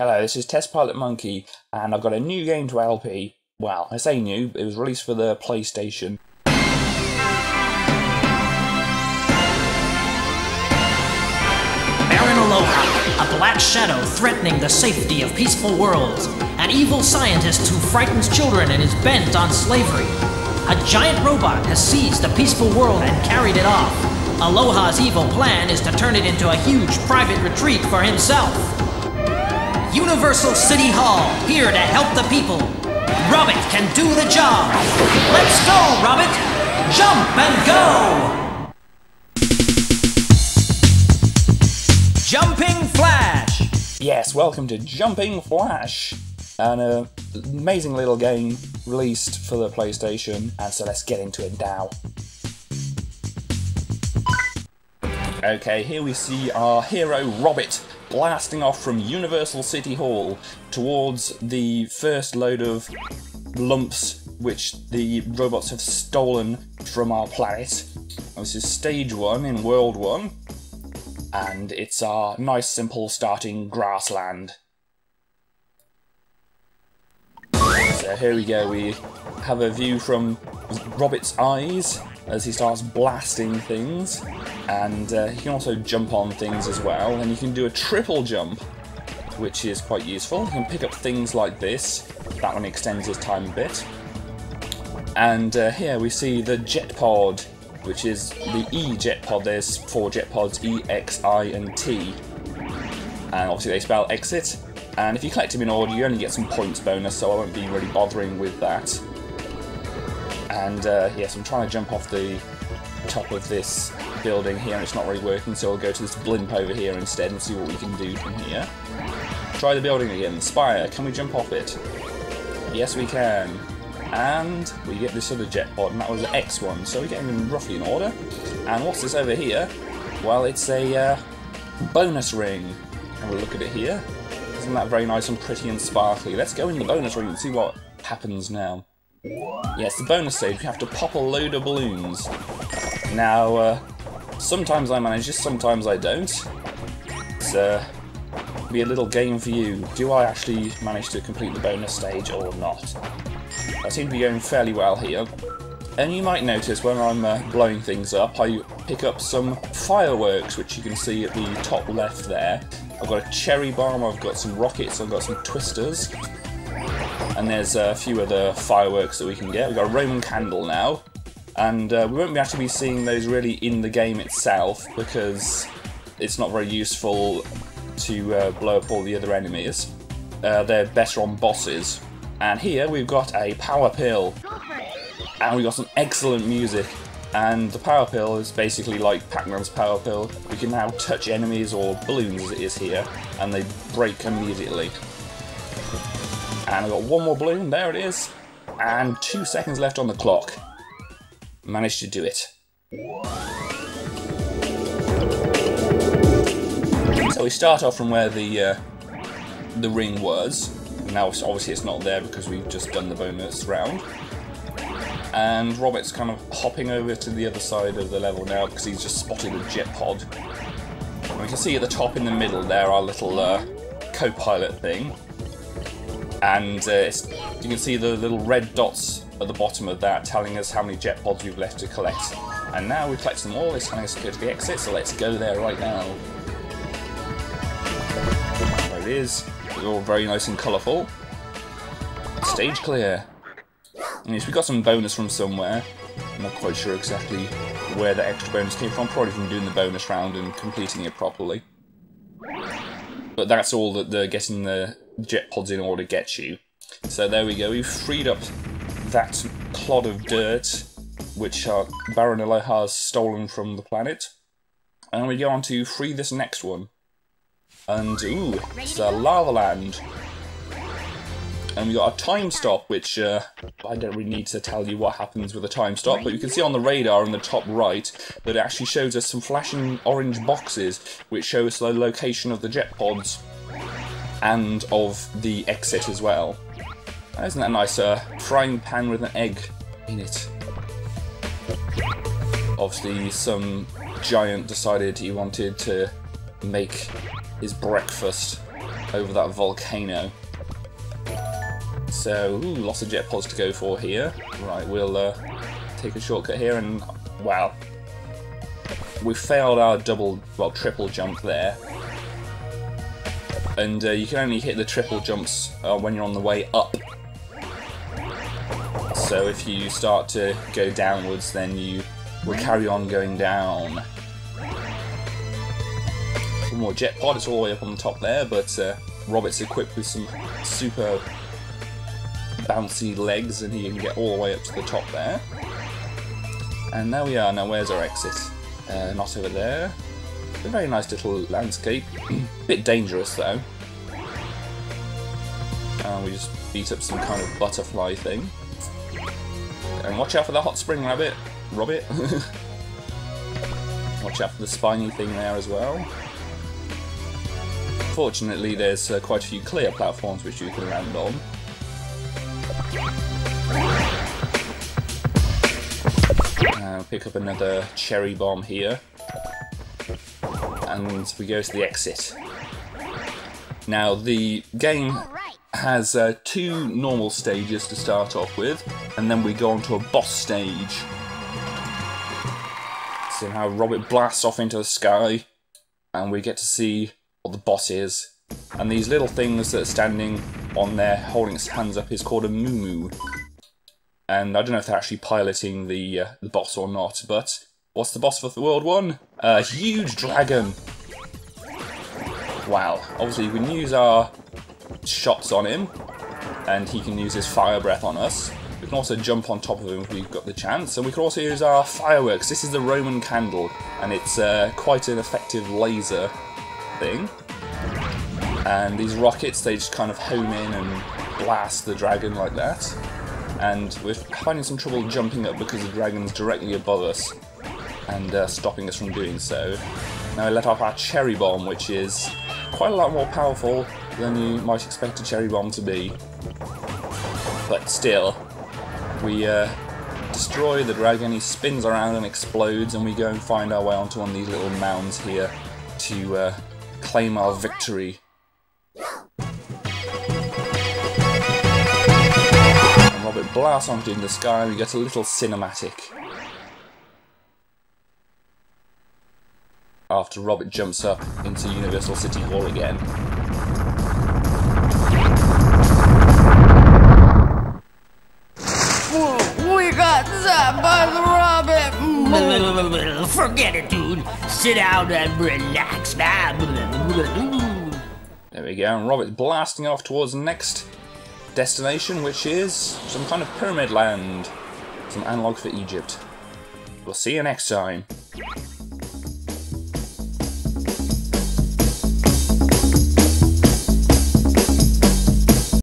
Hello, this is Test Pilot Monkey, and I've got a new game to LP. Well, I say new, it was released for the PlayStation. Baron Aloha, a black shadow threatening the safety of peaceful worlds. An evil scientist who frightens children and is bent on slavery. A giant robot has seized a peaceful world and carried it off. Aloha's evil plan is to turn it into a huge private retreat for himself. Universal City Hall, here to help the people. Robbit can do the job. Let's go, Robbit! Jump and go! Jumping Flash! Yes, welcome to Jumping Flash, an uh, amazing little game released for the PlayStation, and so let's get into it now. Okay, here we see our hero Robbit blasting off from Universal City Hall towards the first load of lumps which the robots have stolen from our planet. This is stage one in World 1, and it's our nice simple starting grassland. So here we go, we have a view from Robbit's eyes as he starts blasting things, and uh, he can also jump on things as well, and you can do a triple jump, which is quite useful. You can pick up things like this, that one extends his time a bit. And uh, here we see the jet pod, which is the E jet pod. There's four jet pods, E, X, I, and T. And obviously they spell exit. And if you collect them in order, you only get some points bonus, so I won't be really bothering with that. And uh, yes, I'm trying to jump off the top of this building here, and it's not really working, so I'll go to this blimp over here instead and see what we can do from here. Try the building again. The spire, can we jump off it? Yes, we can. And we get this other jet pod, and that was the X one, so we're getting them roughly in order. And what's this over here? Well, it's a uh, bonus ring. Have a look at it here. Isn't that very nice and pretty and sparkly? Let's go in the bonus ring and see what happens now. Yes, the bonus stage, we have to pop a load of balloons. Now, uh, sometimes I manage this, sometimes I don't. It's uh, be a little game for you. Do I actually manage to complete the bonus stage or not? I seem to be going fairly well here. And you might notice when I'm uh, blowing things up, I pick up some fireworks, which you can see at the top left there. I've got a cherry bomb, I've got some rockets, I've got some twisters, and there's a few other fireworks that we can get. We've got a Roman candle now, and uh, we won't be actually be seeing those really in the game itself because it's not very useful to uh, blow up all the other enemies. Uh, they're better on bosses. And here we've got a power pill, and we've got some excellent music. And the power pill is basically like Pac-Man's power pill. We can now touch enemies or balloons as it is here, and they break immediately. And I've got one more balloon, there it is. And two seconds left on the clock. Managed to do it. So we start off from where the uh, the ring was. Now obviously it's not there because we've just done the bonus round. And Robbit's kind of hopping over to the other side of the level now because he's just spotted a jet pod. And we can see at the top in the middle there our little uh, co-pilot thing and uh, you can see the little red dots at the bottom of that telling us how many jet pods we've left to collect. And now we've collected them all, it's us to go to the exit, so let's go there right now. There it is, all very nice and colourful. Stage clear. And yes, we got some bonus from somewhere. I'm not quite sure exactly where the extra bonus came from, probably from doing the bonus round and completing it properly. But that's all that the getting the jet pods in order to get you. So there we go, we've freed up that clod of dirt which Baron Aloha has stolen from the planet. And we go on to free this next one. And ooh, it's a Lava Land. And we got a time stop, which uh, I don't really need to tell you what happens with a time stop, but you can see on the radar in the top right that it actually shows us some flashing orange boxes, which show us the location of the jet pods and of the exit as well. Isn't that nice? A frying pan with an egg in it. Obviously, some giant decided he wanted to make his breakfast over that volcano. So, ooh, lots of jet pods to go for here. Right, we'll uh, take a shortcut here and, wow. We failed our double, well, triple jump there. And uh, you can only hit the triple jumps uh, when you're on the way up. So if you start to go downwards, then you will carry on going down. One more jet pod, it's all the way up on the top there, but uh, Robbit's equipped with some super bouncy legs and he can get all the way up to the top there. And there we are, now where's our exit? Uh, not over there. A very nice little landscape. Bit dangerous though. And we just beat up some kind of butterfly thing. And watch out for the hot spring rabbit, Robbit. watch out for the spiny thing there as well. Fortunately, there's uh, quite a few clear platforms which you can land on. Uh, pick up another cherry bomb here. And we go to the exit. Now, the game has uh, two normal stages to start off with, and then we go on to a boss stage. So how Robbit blasts off into the sky, and we get to see what the boss is. And these little things that are standing on there holding its hands up is called a Moo And I don't know if they're actually piloting the, uh, the boss or not, but what's the boss for the World 1? A huge dragon! Wow, obviously we can use our shots on him, and he can use his fire breath on us. We can also jump on top of him if we've got the chance, and we can also use our fireworks. This is the Roman candle, and it's uh, quite an effective laser thing. And these rockets, they just kind of home in and blast the dragon like that. And we're finding some trouble jumping up because the dragon's directly above us and uh, stopping us from doing so. Now we let off our cherry bomb, which is quite a lot more powerful than you might expect a cherry bomb to be. But still, we uh, destroy the dragon, he spins around and explodes, and we go and find our way onto one of these little mounds here to uh, claim our victory. And Robbit blasts onto in the sky, and we get a little cinematic. After Robbit jumps up into Universal City Hall again. We got zapped by the rabbit. Forget it, dude. Sit down and relax, man. There we go, and Robbit's blasting off towards the next destination, which is some kind of pyramid land. Some analog for Egypt. We'll see you next time.